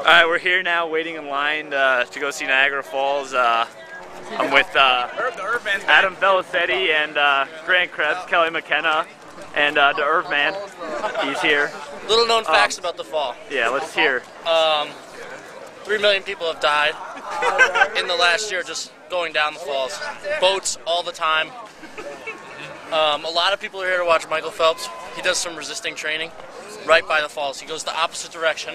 All right, we're here now, waiting in line uh, to go see Niagara Falls. Uh, I'm with uh, Adam Felicetti and uh, Grant Krebs, Kelly McKenna, and uh, the Irv Man. He's here. Little known Um, facts about the fall. Yeah, let's hear. Um, three million people have died in the last year just going down the falls. Boats all the time. Um, a lot of people are here to watch Michael Phelps. He does some resisting training right by the falls. He goes the opposite direction,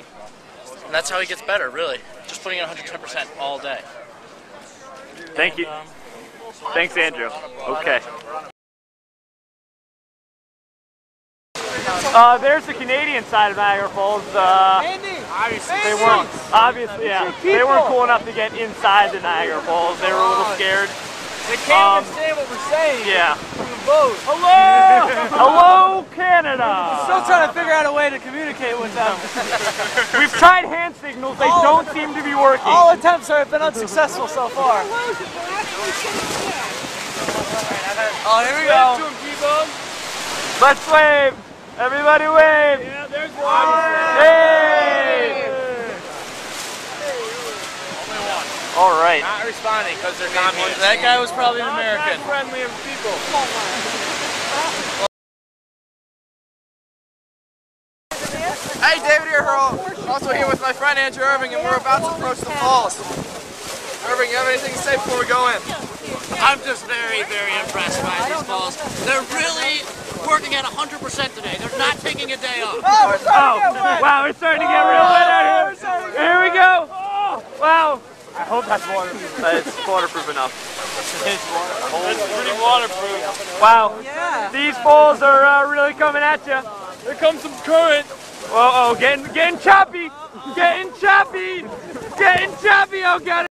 and that's how he gets better, really. Just putting in 110% all day. Thank you. Thanks, Andrew. Okay. Uh, there's the Canadian side of Niagara Falls. Uh, they weren't obviously, yeah. They weren't cool enough to get inside the Niagara Falls. They were a little scared. They can't Um, understand what we're saying. Yeah. From the boat. Hello, hello, Canada. Still trying to figure out a way to communicate with them. We've tried hand signals. They don't seem to be working. All attempts have been unsuccessful so far. Oh, here we go. Let's wave. Everybody wave. Yeah, there's one. Hey. All right. Not responding because they're communists. That guy was probably an American. friendly of people. Hey, David. Also here with my friend Andrew Irving, and we're about to approach the falls. Irving, you have anything to say before we go in? I'm just very, very impressed by these falls. They're really working at 100% today. They're not taking a day off. Oh, we're starting to Oh, get wet. wow, we're starting to get real wet out Oh, here. we're starting to get Here we go. Wow. I hope that's waterproof. it's waterproof enough. It's pretty waterproof. Wow. Yeah. These falls are uh, really coming at you. Here comes some current. Oh, oh, getting getting choppy. Getting choppy. Getting choppy. Oh, God.